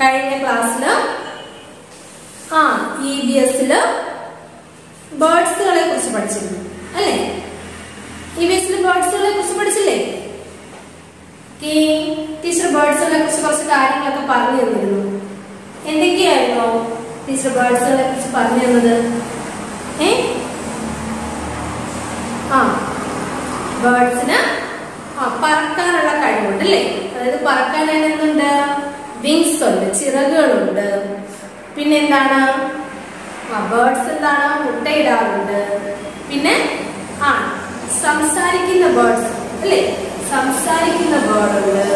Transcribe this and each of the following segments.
കഴിഞ്ഞ ക്ലാസ്സിൽ ആ ഇ ബി എസിൽ ബേർഡ്സുകളെ കുറിച്ച് പഠിച്ചിരുന്നു അല്ലേ? ഇ ബി എസിൽ ബേർഡ്സുകളെ കുറിച്ച് പഠിച്ചില്ലേ? ടീച്ചർ ബേർഡ്സുകളെ കുറിച്ച് കുറച്ച് കാര്യങ്ങളൊക്കെ പറഞ്ഞു തന്നിരുന്നു. എന്തൊക്കെയായിരുന്നു ടീച്ചർ ബേർഡ്സുകളെ കുറിച്ച് പറഞ്ഞു തന്നത്? ഏ? ആ ബേർഡ്സിന് ആ പറക്കാനുള്ള കഴിവുണ്ട് അല്ലേ? അതായത് പറക്കാൻ എന്തുണ്ട്? വിങ്സ് ഉണ്ട് ചിറകുകളുണ്ട്. പിന്നെ എന്താണ്? ആ ബേർഡ്സ് എന്താണ്? മുട്ടയിടാറുണ്ട് പിന്നെ ആ സംസാരിക്കുന്ന ബേർഡ്സ് അല്ലേ? സംസാരിക്കുന്ന ബേർഡ് ഉണ്ട്.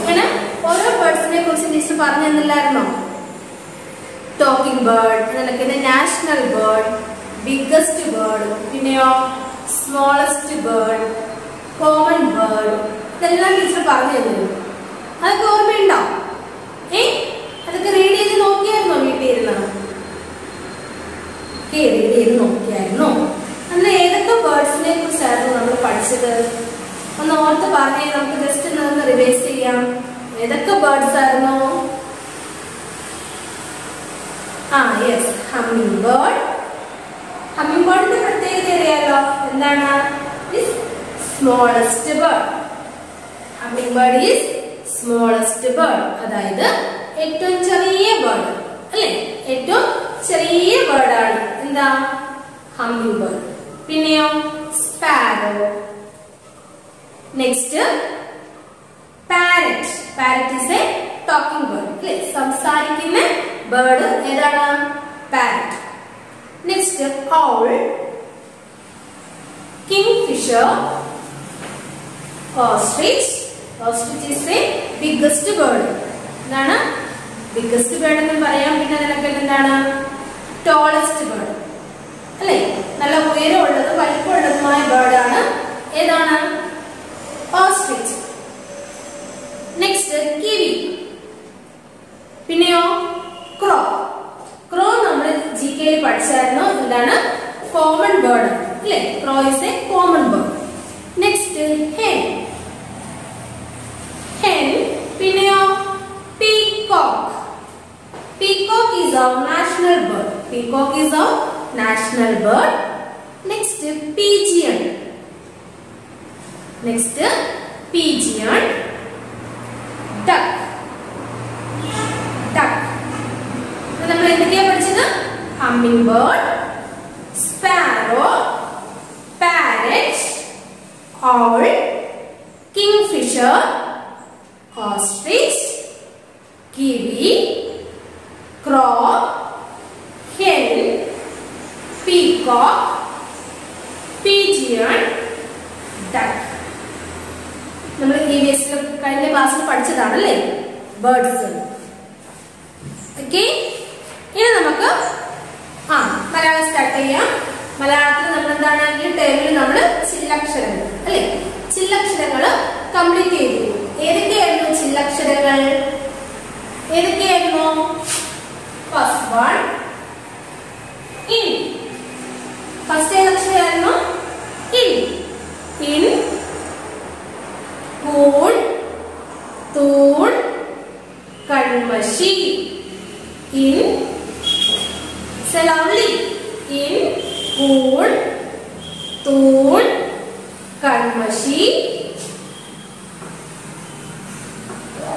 ഇങ്ങനെ ഓരോ ബേർഡ്സിനെ കുറിച്ച് ടീച്ചർ പറഞ്ഞു തന്നില്ലായിരുന്നോ ടോക്കിംഗ് ബേർഡ് പിന്നെ നാഷണൽ ബേർഡ് ബിഗ്ഗസ്റ്റ് ബേർഡ് പിന്നെയോ സ്മോളസ്റ്റ് ബേർഡ് കോമൺ ബേർഡ് ഇതെല്ലാം ടീച്ചർ പറഞ്ഞു തന്നിരുന്നു അതൊക്കെ ഓർമ്മയുണ്ടോ? ഏ അതൊക്കെ റീഡ് ചെയ്ത് നോക്കിയായിരുന്നോ വീട്ടിൽ ഇരുന്ന് ഓക്കെ റീഡ് ചെയ്ത് നോക്കിയായിരുന്നോ? നമ്മൾ ഏതൊക്കെ ബേർഡ്സിനെ കുറിച്ചായിരുന്നു നമ്മൾ പഠിച്ചത്? ഒന്ന് ഓർത്ത് പറഞ്ഞേ നമുക്ക് ജസ്റ്റ് ഒന്ന് റിവൈസ് ചെയ്യാം. ഏതൊക്കെ ബേർഡ്സ് ആയിരുന്നു? ആ യെസ് ഹമ്മിങ് ബേർഡ് ഹമ്മിങ് ബേർഡിന്റെ പ്രത്യേകത അറിയാലോ? എന്താണ്? Smallest bird hummingbird is smallest bird അതായത് ഏറ്റവും ചെറിയ ബേർഡ് അല്ലേ ഏറ്റവും ചെറിയ ബേർഡാണ് എന്താ ഹമ്മിങ് ബേർഡ് പിന്നെയോ sparrow next parrot parrot is a talking bird അല്ലേ സംസാരിക്കുന്ന ബേർഡ് ഏതാണ് parrot next owl kingfisher ostrich ostrich is the biggest bird എന്താണ്? ബിഗ്ഗസ്റ്റ് ബേർഡ് എന്ന് പറയാം. പിന്നെ അതിനൊക്കെ എന്താണ്? ടോളസ്റ്റ് ബേർഡ് അല്ലേ? നല്ല ഉയരമുള്ളതും വലിപ്പമുള്ളതുമായ ബേർഡാണ് ഏതാണ്? ഓസ്ട്രിച്ച് നെക്സ്റ്റ് കിവി പിന്നെയോ? ക്രോ ക്രോ നമ്മൾ ജി കെയിൽ പഠിച്ചായിരുന്നു. എന്താണ്? കോമൺ ബേർഡ് അല്ലേ? Crow is a common bird next hen hen പിന്നെയോ peacock peacock is our national bird peacock is our national bird next pigeon next pigeon duck duck നമ്മൾ എന്തൊക്കെയാ പഠിച്ചത് humming bird sparrow parrot owl kingfisher ostrich kiwi crow hen, peacock pigeon duck നമ്മൾ ഈ ബേസിൽ കഴിഞ്ഞ ക്ലാസ്സിൽ പഠിച്ചതാണല്ലേ? Birds okay ഇനി നമുക്ക് ആ മലയാളം സ്റ്റാർട്ട് ചെയ്യാം. മലയാളത്തിൽ നമ്മൾ എന്താണ് ഈ ടേബിളിൽ നമ്മൾ ചില്ലക്ഷരങ്ങൾ അല്ലേ? ചില്ലക്ഷരങ്ങൾ കംപ്ലീറ്റ് ചെയ്തു. ഏതൊക്കെയായിരുന്നു ചില്ലക്ഷരങ്ങൾ? ഏതൊക്കെയായിരുന്നു first one in first in in കൂൺ തൂൺ കൺമഷി. ഇൻ സെലൗലി ഇൻ കൂൺ തൂൺ കൺമഷി.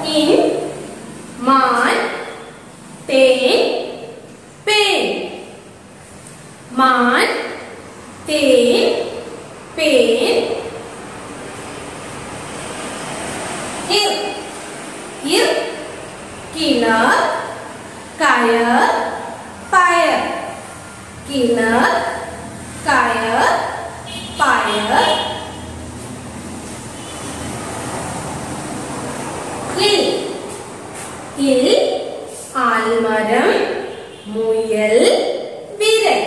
in, man, ten, pen. Man, ten, pen. Ir, ir, killer, kaya, fire. Killer, kaya, fire. ഇൽ ആൽമരം മുയൽ വിരൽ.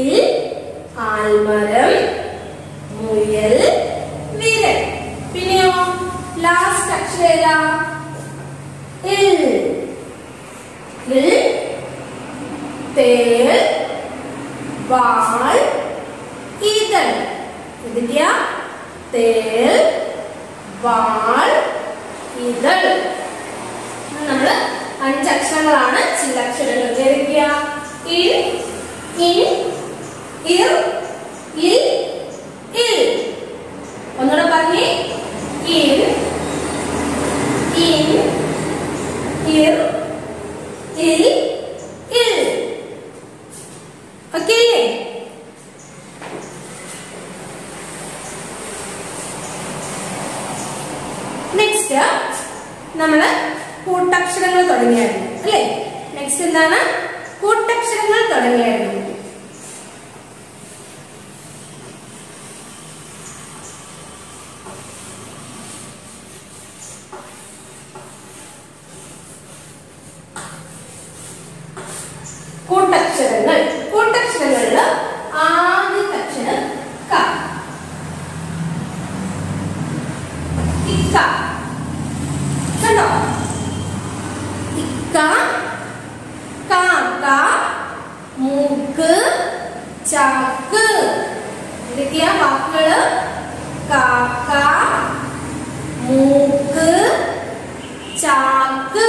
ഇൽ ആൽമരം മുയൽ വിരൽ. പിന്നെയോ ലാസ്റ്റ് അക്ഷരേല ഇൽ ഇൽ തേൽ വാൾ ഇതൾ ഇതിന്റെ തേൽ വാൾ ഇതൾ നമ്മൾ അഞ്ച് അഞ്ചക്ഷരങ്ങളാണ് ചില്ലക്ഷരങ്ങൾ. ചേർക്കുക ഇൽ ഇൻ ഇർ ഇൽ ഇൽ. ഒന്നുകൂടെ പറഞ്ഞേ. ഇൽ ഇൻ ഇർ ഇൽ ഇൽ ഓക്കെ? നെക്സ്റ്റ് നമ്മൾ കൂട്ടക്ഷരങ്ങൾ തുടങ്ങിയായിരുന്നു അല്ലേ? നെക്സ്റ്റ് എന്താണ്? കൂട്ടക്ഷരങ്ങൾ തുടങ്ങിയായിരുന്നു. കൂട്ടക്ഷരങ്ങൾ. ക. కదా ఇక్క కాక മൂക്ക് ചാക്ക് ഇതൊക്കെയാ വാക്കുകള് കാക്ക മൂക്ക് ചാക്ക്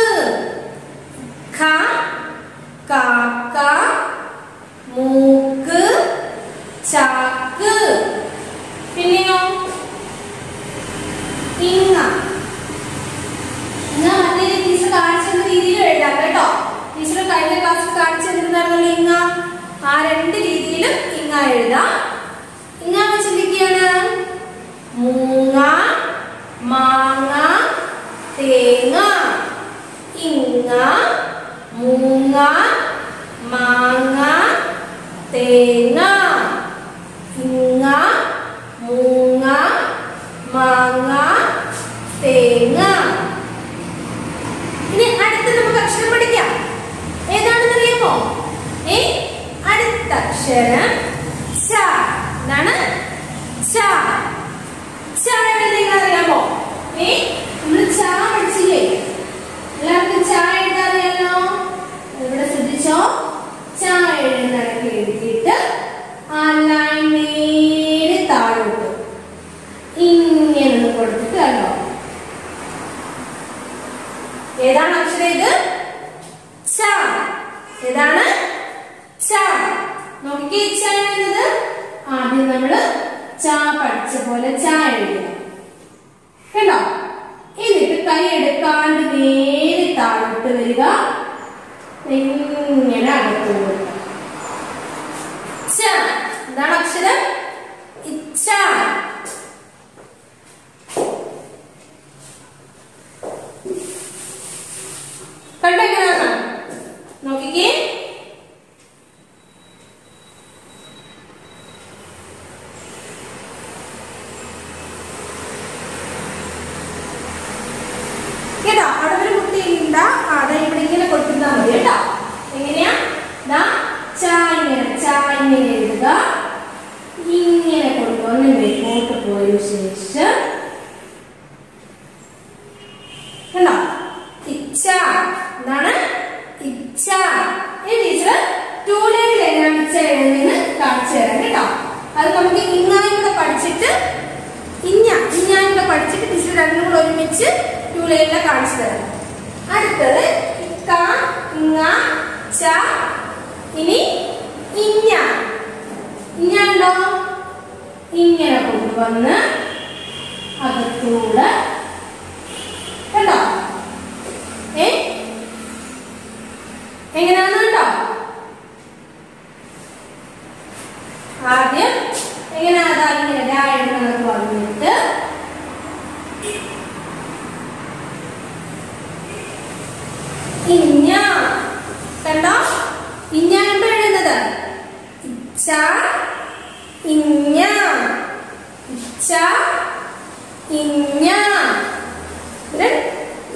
ഇഞ്ഞ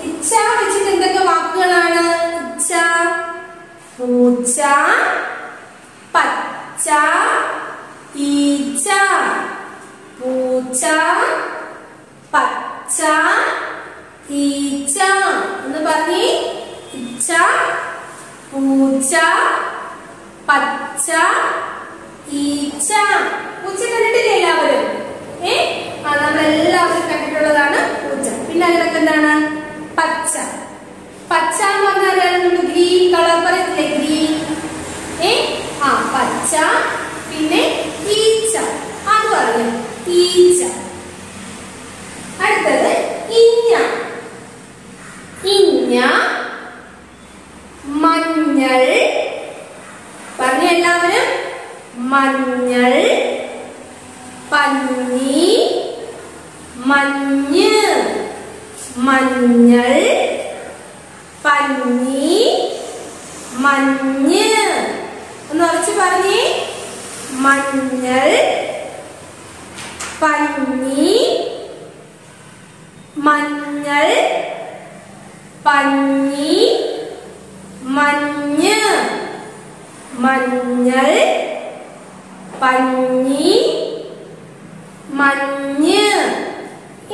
ഇച്ഛ വെച്ചിട്ട് എന്തൊക്കെ വാക്കുകളാണ്? ഇച്ഛ പൂച്ച പച്ച ഈച്ച പൂച്ച പച്ച ഈച്ച. എന്ന് പറഞ്ഞ് ഇച്ഛ പൂച്ച പച്ച ഈച്ച. പൂച്ച കണ്ടിട്ടില്ല എല്ലാവരും ഏ? നമ്മൾ എല്ലാവരും കണ്ടിട്ടുള്ളതാണ് പൂച്ച. പിന്നെ അതിനകത്ത് എന്താണ്? പച്ച. പച്ച എന്ന് പറഞ്ഞാൽ നമ്മൾ ഗ്രീൻ കളർ പറയത്തില്ലേ? ഗ്രീൻ. ഏ? ആ പച്ച പിന്നെ ഈച്ച. അത് പറഞ്ഞു. ഈച്ച. അടുത്തത് ഇഞ്ഞ. ഇഞ്ഞ മഞ്ഞൾ. പറഞ്ഞു എല്ലാവരും മഞ്ഞൾ പന്നി മഞ്ഞ് മഞ്ഞൾ പഞ്ഞി മഞ്ഞ്. ഒന്ന് ഉറച്ച് പറഞ്ഞേ. മഞ്ഞൾ പഞ്ഞി മഞ്ഞൾ പഞ്ഞി മഞ്ഞ്. മഞ്ഞൾ പഞ്ഞി മഞ്ഞ്.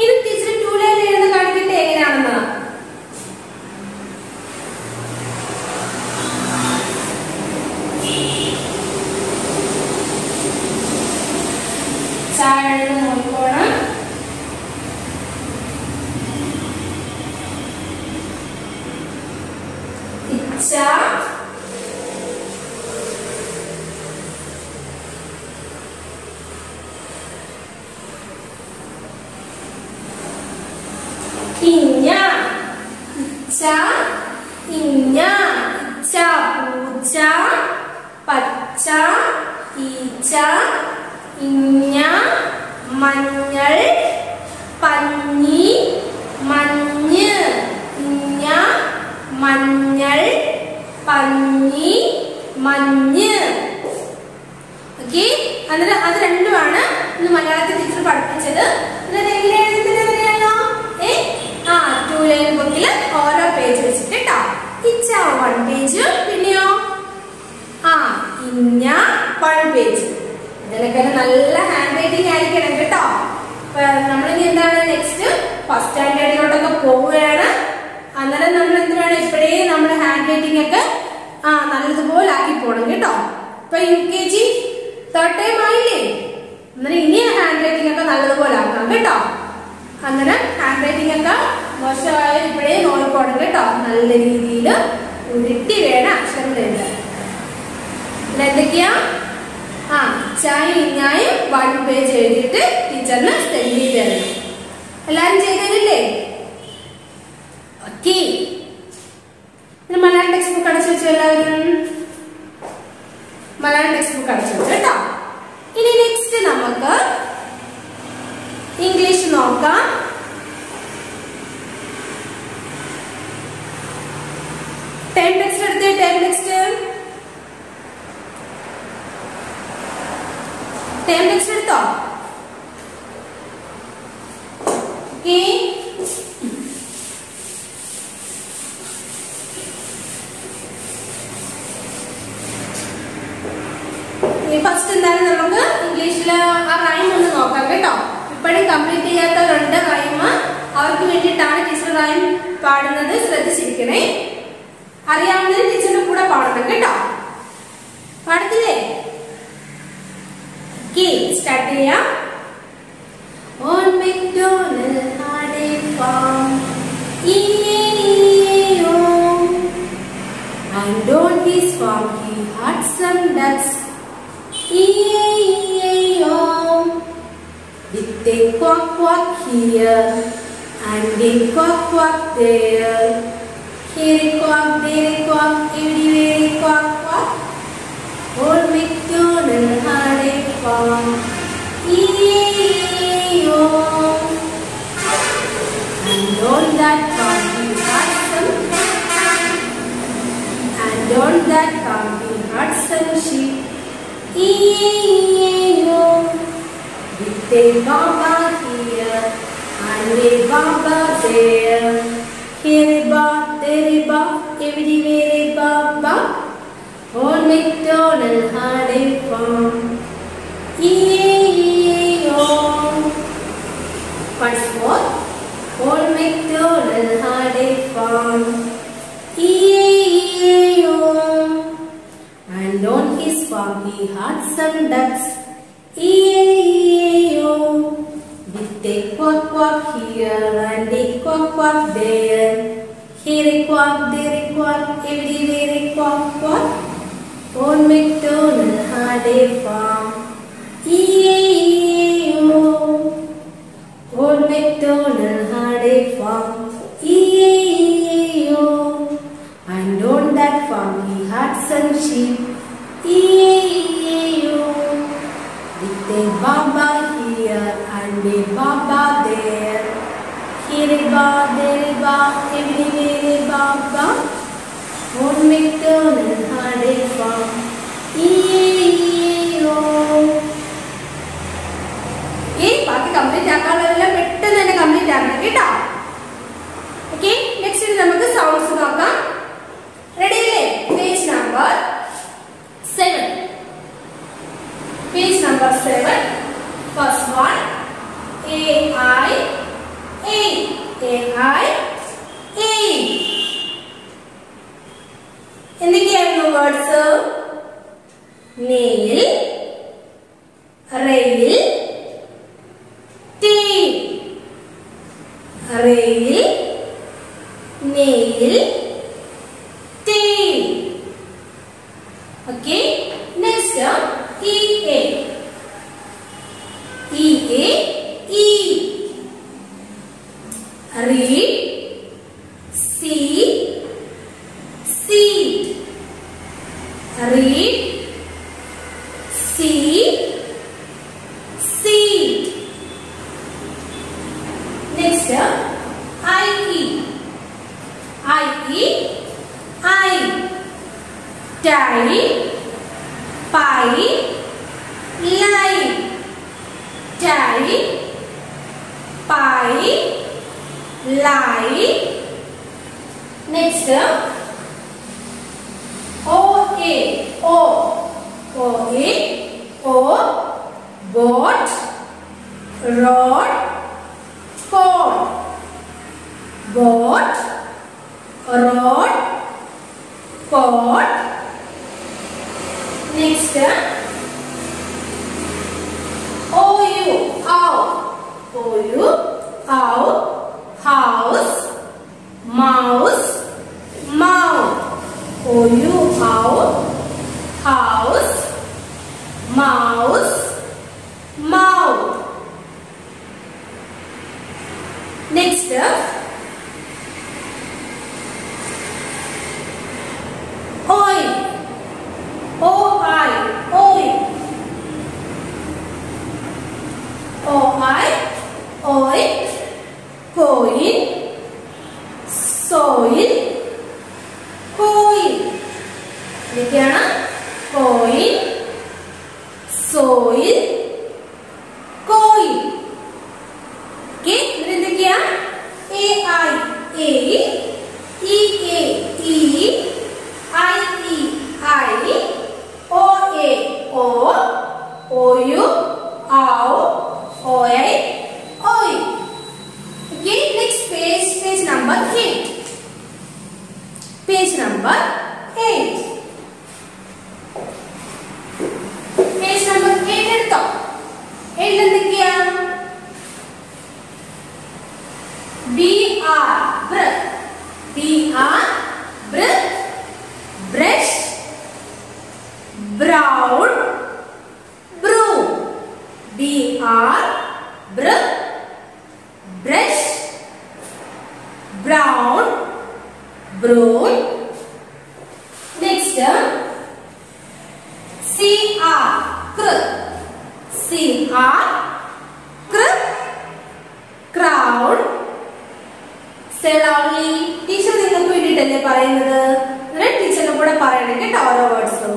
ഇത് ടീച്ചർ ടു ലൈൻ എഴുതുന്ന കാണിക്കട്ടെ എങ്ങനെയാണെന്ന്? el that farm he had some sheep. E-A-E-A-O. With a baba here and a baba there. Here a there a bar, everywhere baba. Old MacDonald had a farm. E-A-E-A-O. Once more. Old MacDonald had a farm. E-A-E-A-O. He had some ducks. E-A-E-A-O. With a quack quack here and a quack quack there. Here a quack, there a quack, everywhere a quack quack. Old MacDonald had a farm. E-A-E-A-O. Old MacDonald had a farm. E-A-E-A-O. And on that farm he had some sheep. ഈ ബാക്കി complete ആക്കാനുള്ളതെല്ലാം പെട്ടെന്ന് തന്നെ complete port. Next, O U, ow, O U, ow, house, mouse, mouth. O U, ow, house, mouse, mouth. Next, oil, coil, soil, coil. ഇതൊക്കെയാണ് coin brown brew b r br brush brown brown next c r cr c r cr crown said only teacher നിങ്ങൾക്ക് വേണ്ടിയിട്ടല്ലേ പറയുന്നത് ടീച്ചറിന്റെ കൂടെ പറയണം കേട്ടോ ഓരോ വേർഡ്സും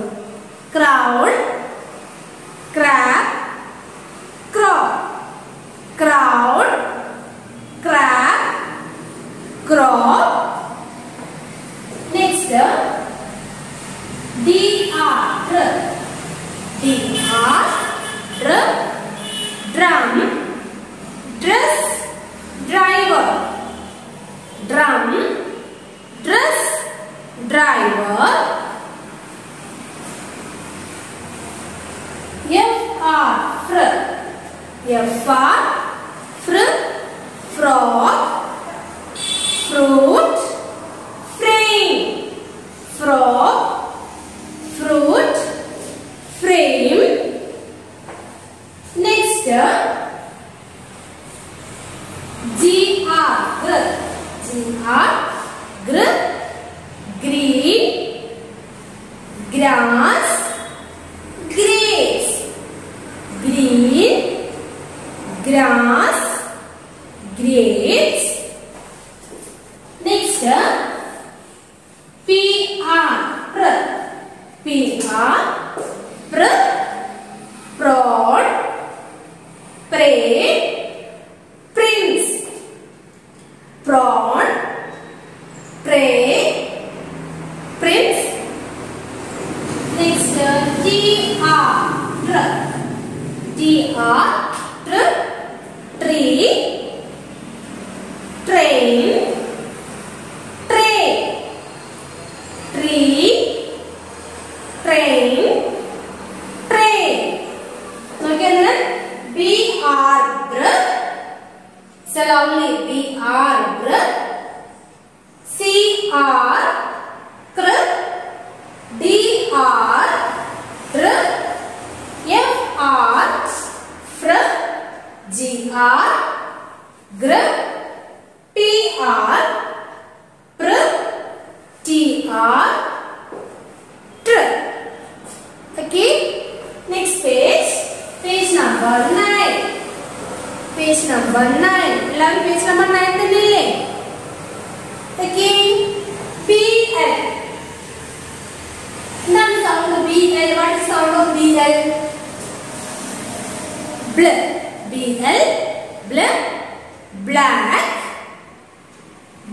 crown. Crab. Crow crown. Crab. Crop. Next D R. D R. Dr drum. Dress. Driver. Drum. Dress. Driver. FR fr FR frog fruit frame frog fruit frame next GR gr GR gr green grass grace green, grass, grapes,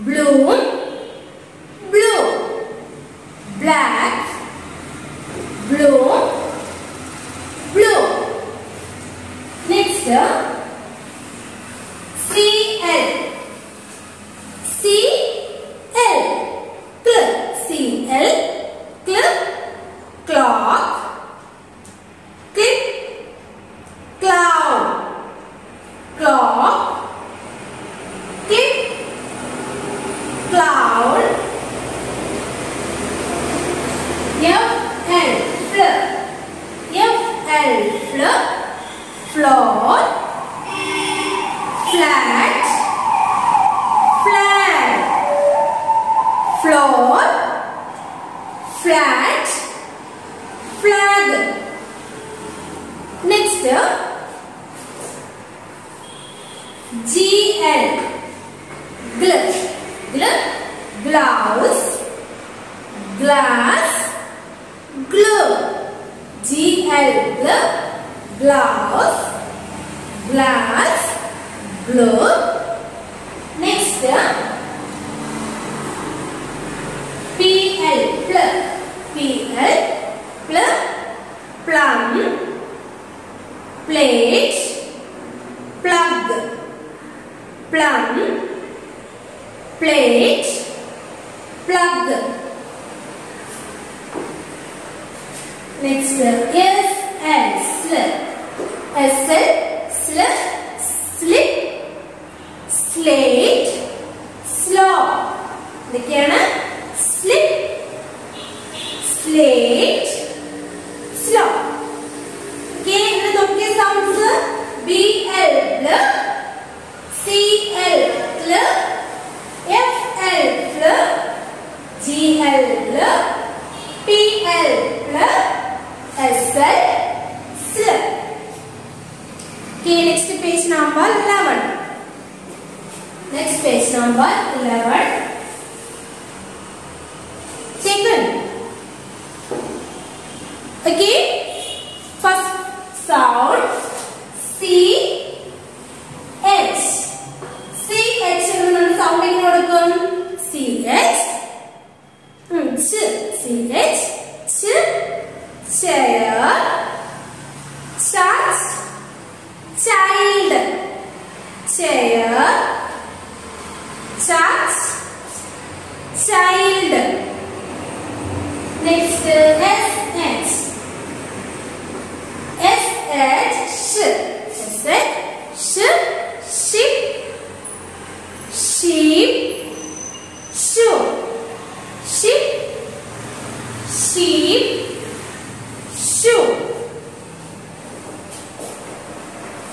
blue Next, S, S, S,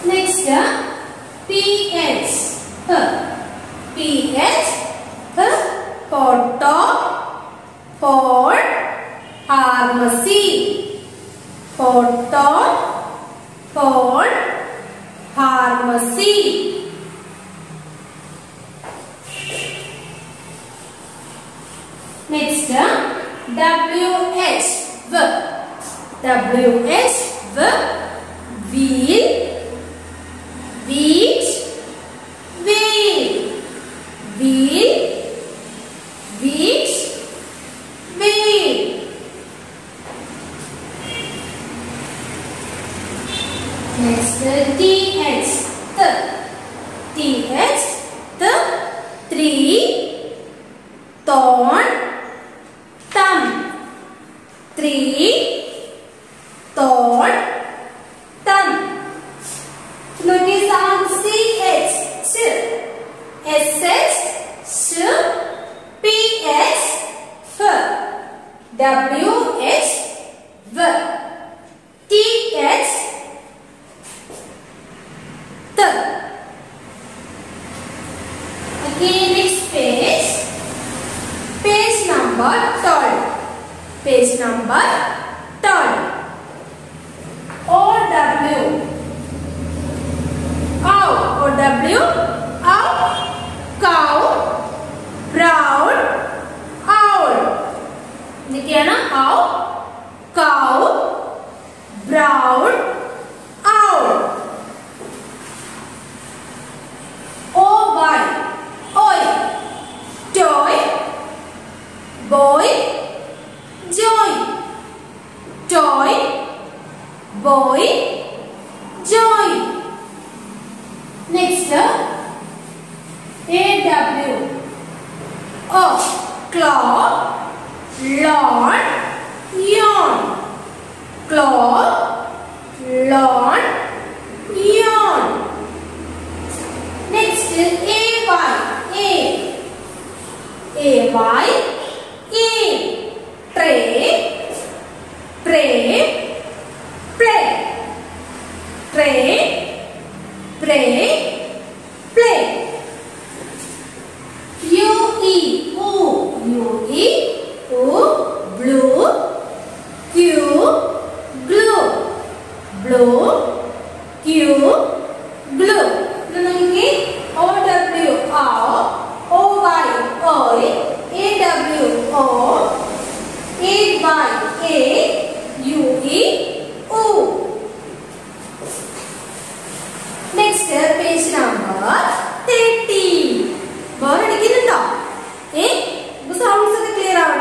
Next, uh, PS. PS. Cotton. For. Pharmacy. Cotton. For. Pharmacy. Next, uh, WH. WH. Wheel. 你。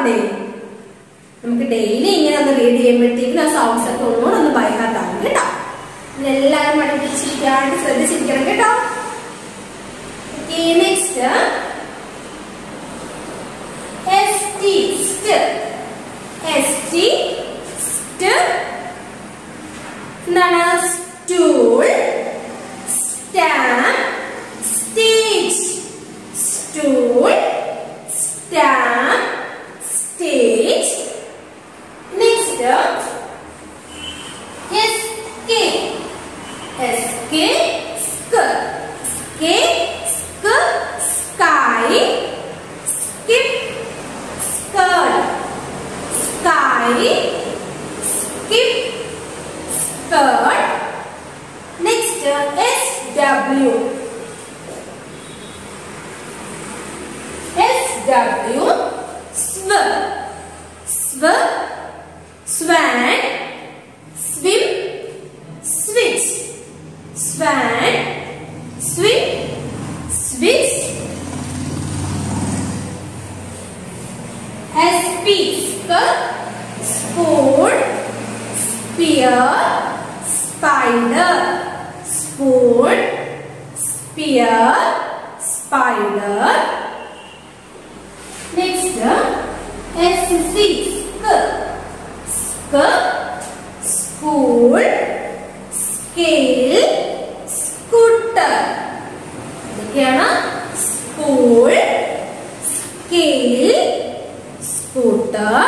പറഞ്ഞേ. നമുക്ക് daily ഇങ്ങനെ ഒന്ന് read ചെയ്യുമ്പോഴത്തേക്കും ആ sounds ഒക്കെ ഒന്നുകൂടെ ഒന്ന് ബൈഹാർട്ടാകും കേട്ടോ. ഇതെല്ലാവരും പഠിപ്പിച്ചിരിക്കാണ്ട് ശ്രദ്ധിച്ചിരിക്കണം കേട്ടോ. Next S T S T stitch letter SK. SK, sk. SK, sk, sky. Skip, skirt. Sky, skip, skirt. Next SW. SW, sw. Sw. Swan, swim, switch. Swan, swim, switch. SP, sport, spear, spider, sport, spear, spider. Next, S6, school scale scooter ഇതൊക്കെയാണ് school scale scooter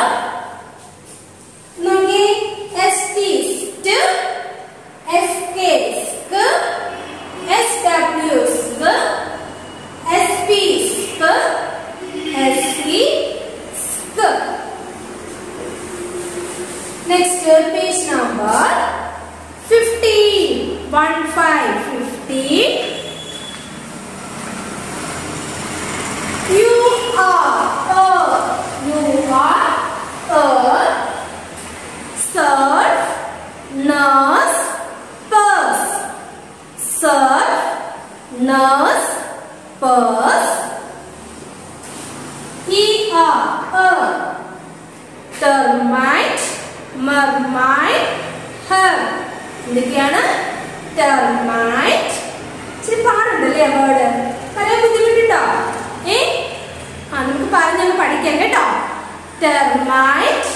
Fifteen one five fifteen You are a, you are a surf, nurse, purse. Surf, nurse, purse. E are a termite, mermaid, her. എന്തൊക്കെയാണ് termite ഇച്ചിരി പാടുണ്ടല്ലേ word പറയാൻ ബുദ്ധിമുട്ടുണ്ടോ? ഏ? ആ നമുക്ക് പറഞ്ഞങ്ങ് പഠിക്കാം കേട്ടോ. Termite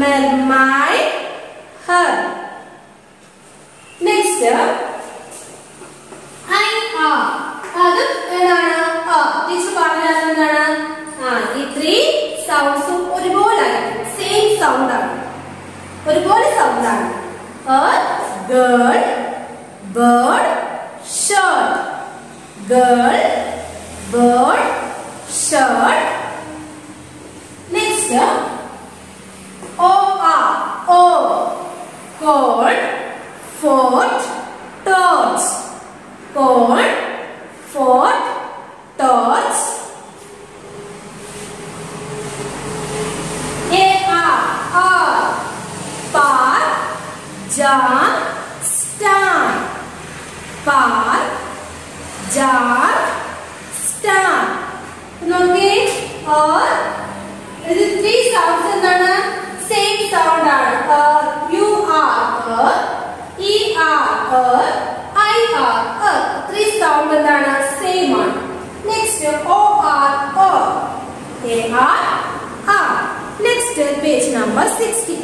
mermaid her next I ആ അത് ഏതാണ്? ആ ടീച്ചർ പറഞ്ഞത് എന്താണ്? ആ ഈ ത്രീ സൗണ്ട്സും ഒരുപോലെ സെയിം സൗണ്ട് ആണ്. ഒരുപോലെ സൗണ്ടാണ് girl bird shirt girl bird shirt next the o r o. Cold foot toes cold foot toes a r r. Park jump stand. Park, jar, star. നോക്കിയേ ഓർ ഇത് ത്രീ സൗണ്ട്സ് എന്താണ് same sound ആണ് U R E R I R three sound എന്താണ് same ആണ് next O R O A R R next page number sixty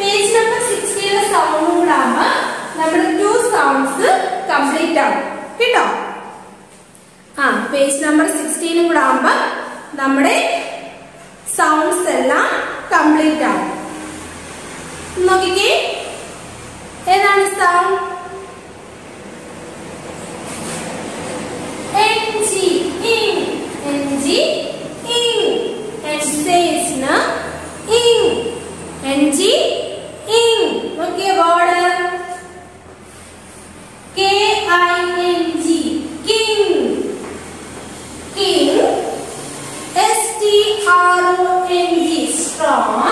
page number സിക്സ്റ്റിയിലെ സൗണ്ടും കൂടെ ആകുമ്പോൾ നമ്മുടെ ടു സൗണ്ട്സ് കംപ്ലീറ്റ് ആവും. കേട്ടോ? ആ പേജ് നമ്പർ സിക്സ്റ്റീനും കൂടെ ആകുമ്പോ നമ്മുടെ സൗണ്ട്സ് എല്ലാം കംപ്ലീറ്റ് ആവും. നോക്കിക്കേ. ഏതാണ് സൗണ്ട് എൻ ജി ഇങ് K-I-N-G. King. King. S-T-R-O-N-G. Strong.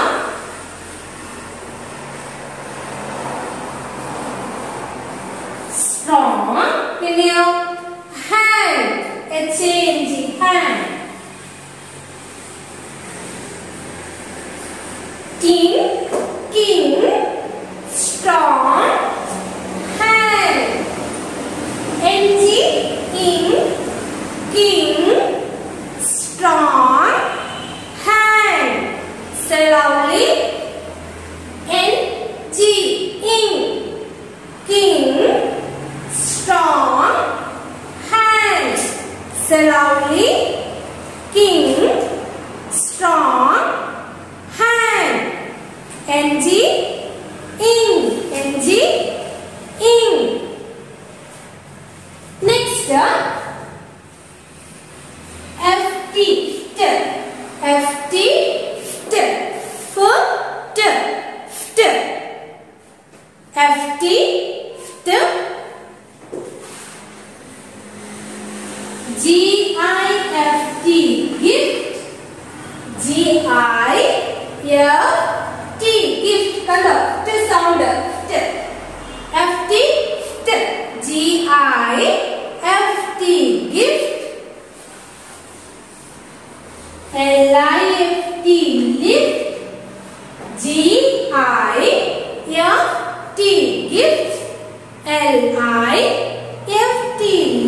lift L I F T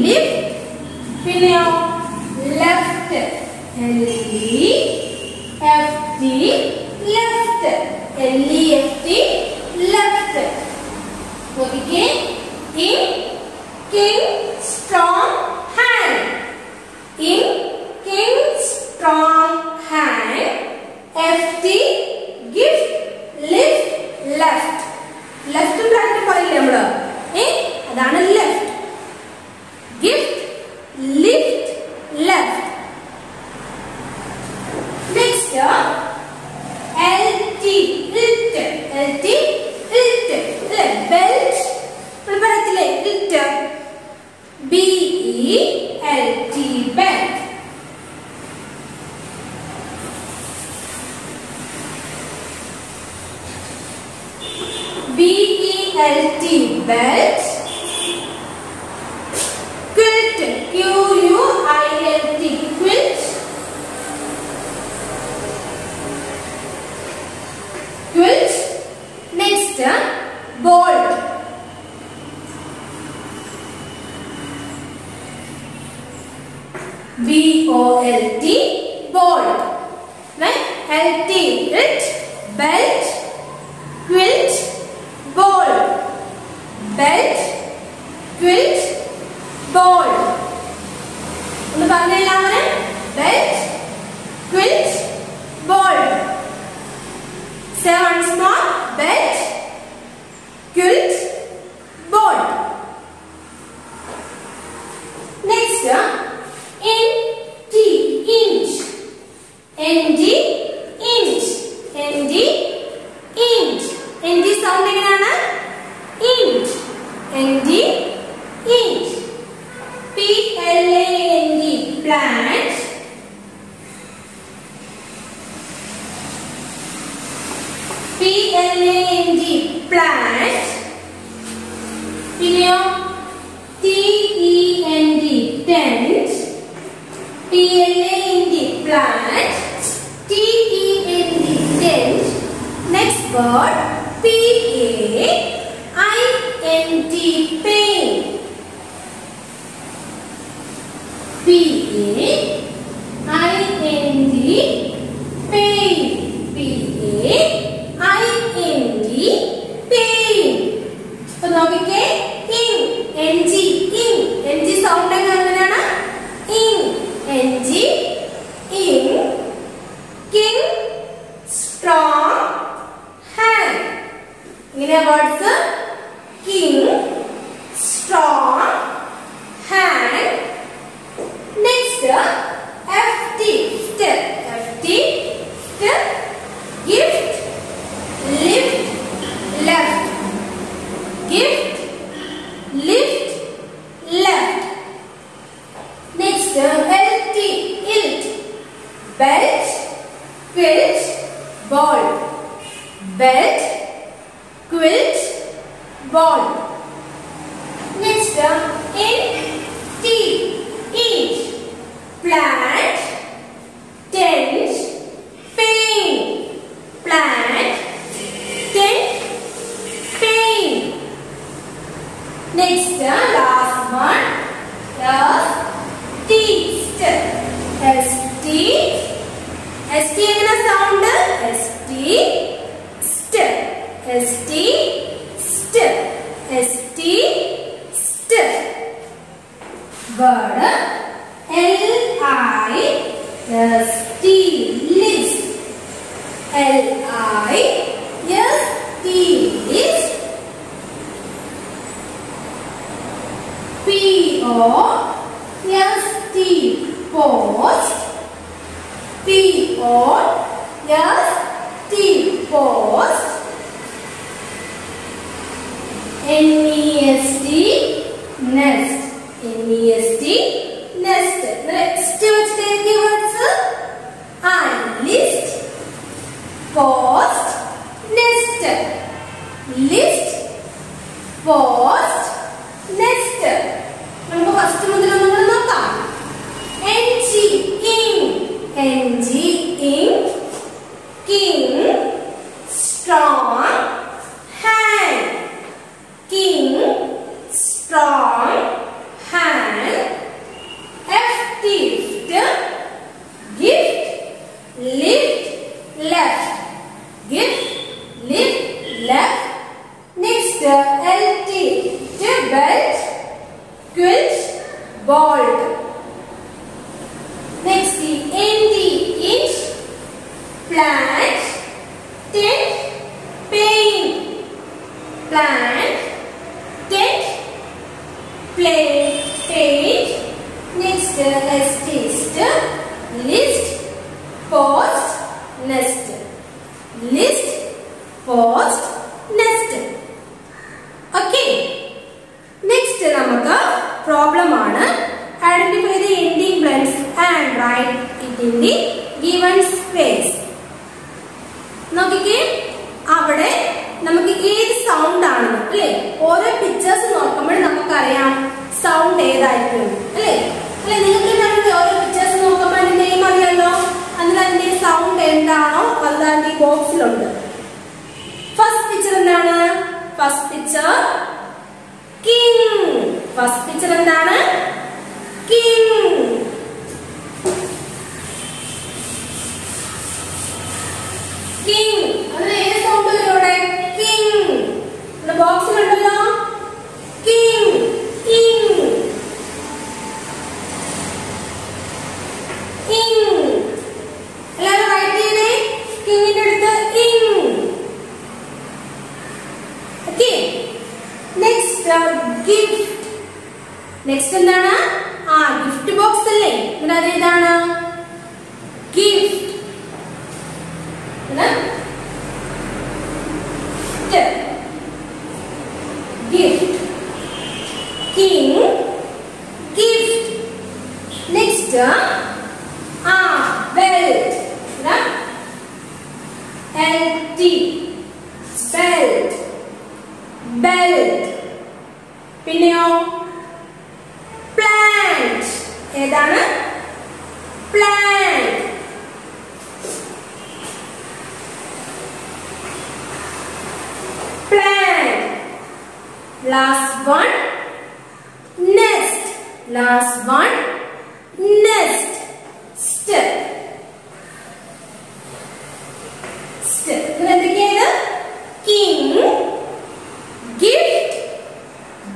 lift. Pinyo left L E. -E. belt, quilt, ball. On the family line, belt, quilt, ball. Seven small, belt, quilt, ball. Next, in, T, inch, inch. Here T-E-N-D tent P-L-A-N-D plant T-E-N-D tent Next word. P-A-I-N-T P A.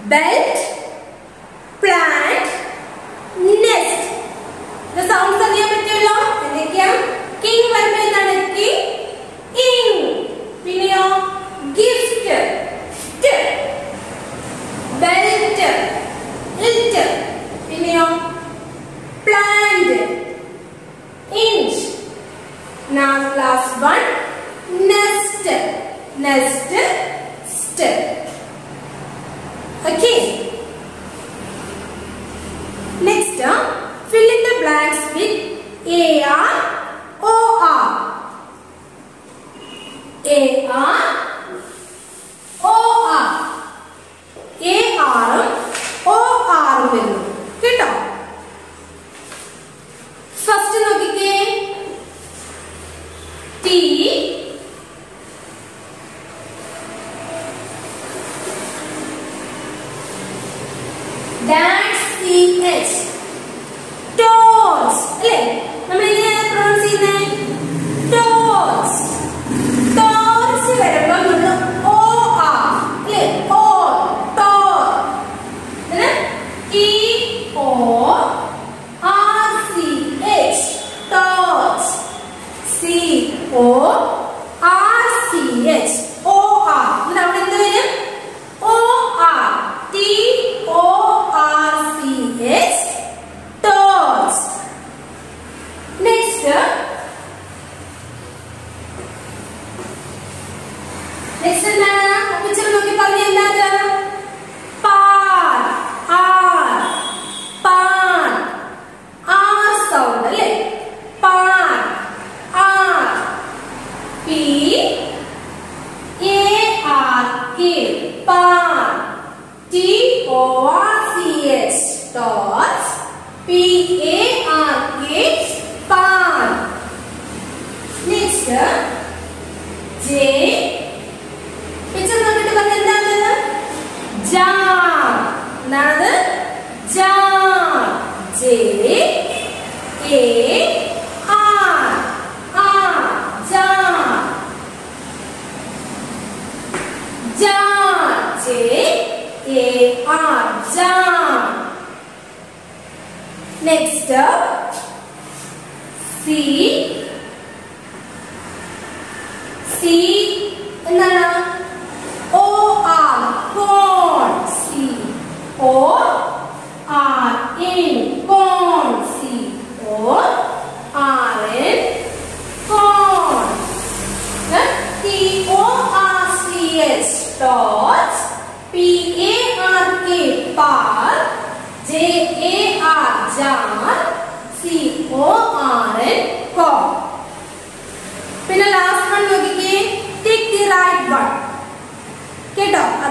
belt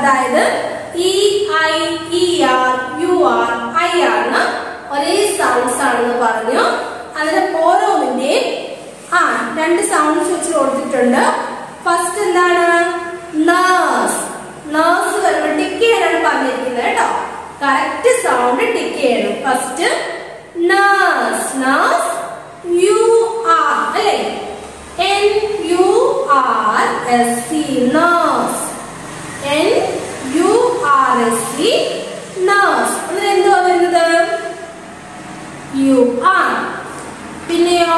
അതായത് E I E R U R I ആണ് ഒരേ sounds ആണെന്ന് പറഞ്ഞു. അതിന് ഓരോന്നിന്റെയും ആ രണ്ട് sounds വെച്ച് കൊടുത്തിട്ടുണ്ട്. ഫസ്റ്റ് എന്താണ്? നേഴ്സ് നേഴ്സ് വരുമ്പോൾ ടിക്ക് ചെയ്യാനാണ് പറഞ്ഞിരിക്കുന്നത് കേട്ടോ. കറക്റ്റ് സൗണ്ട് ടിക്ക് ചെയ്യണം. First nurse nurse U R അല്ലേ? N U R S C nurse N nurse അതിൽ എന്തുവാ വരുന്നത്? യു ആർ പിന്നെയോ?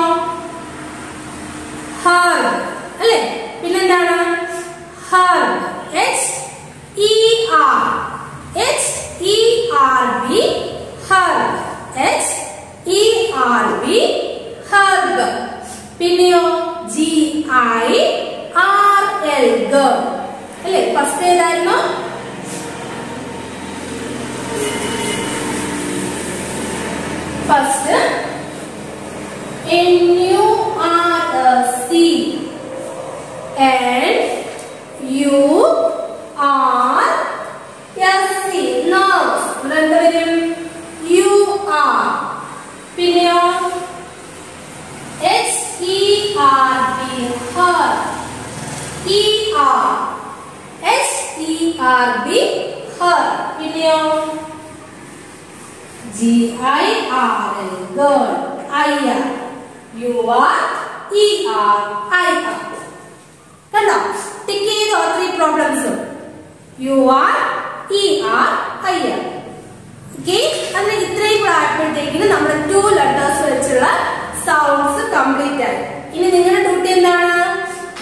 ഹർ അല്ലേ? പിന്നെന്താണ്? Her H E R H E R B her H E R B herb പിന്നെയോ? G I R L ഗ അല്ലേ? ഫസ്റ്റ് ഏതായിരുന്നു? first N U R C and you are S C nurse ഇവിടെ എന്ത് വരും U R പിന്നെയോ H E R B her E R H E R B her പിന്നെയോ G I R L girl I R U R E R I R കണ്ടോ? Tick ചെയ്തോ three problems U R E R I R okay അതിന് ഇത്രയും കൂടെ ആയപ്പോഴത്തേക്കിന് നമ്മുടെ two letters വെച്ചുള്ള sounds complete ആയി. ഇനി നിങ്ങളുടെ ഡ്യൂട്ടി എന്താണ്?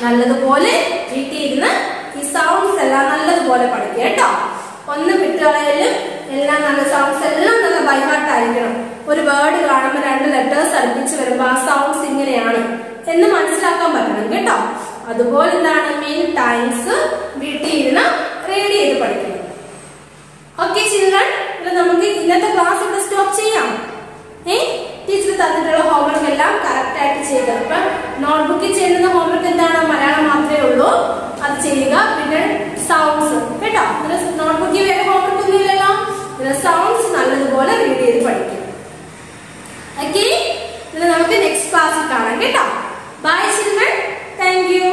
നല്ലതുപോലെ വീട്ടിൽ ഇരുന്ന് ഈ സൗണ്ട്സ് എല്ലാം നല്ലതുപോലെ പഠിക്കുക കേട്ടോ. ഒന്ന് വിട്ടുകളയലും എല്ലാം നല്ല സൗണ്ട്സ് എല്ലാം നല്ല ബൈഹാർട്ട് ആയിരിക്കണം ഒരു വേർഡ് കാണുമ്പോൾ രണ്ട് ലെറ്റേഴ്സ് അടുപ്പിച്ച് വരുമ്പോൾ ആ സൗണ്ട്സ് ഇങ്ങനെയാണ്. എന്ന് മനസ്സിലാക്കാൻ പറ്റണം കേട്ടോ. അതുപോലെ എന്താണ്? മെയിൻ ടൈംസ് വീട്ടിൽ ഇരുന്ന് റീഡ് ചെയ്ത് പഠിക്കണം. ഓക്കെ ചിൽഡ്രൻ നമുക്ക് ഇന്നത്തെ ക്ലാസ് ഇവിടെ സ്റ്റോപ്പ് ചെയ്യാം. ഏ? ടീച്ചർ തന്നിട്ടുള്ള ഹോംവർക്ക് എല്ലാം കറക്റ്റ് ആയിട്ട് അപ്പം നോട്ട്ബുക്കിൽ ചെയ്യുന്ന ഹോംവർക്ക് എന്താണ്? മലയാളം മാത്രമേ ഉള്ളൂ. അത് ചെയ്യുക. പിന്നെ സൗണ്ട്സ് കേട്ടോ? നോട്ട്ബുക്കിൽ വേറെ ഹോംവർക്ക് ഒന്നും സൗണ്ട്സ് നല്ലതുപോലെ റീഡ് ചെയ്ത് പഠിക്കും. ഓക്കെ ഇത് നമുക്ക് നെക്സ്റ്റ് ക്ലാസ്സിൽ കാണാം കേട്ടോ. By children thank you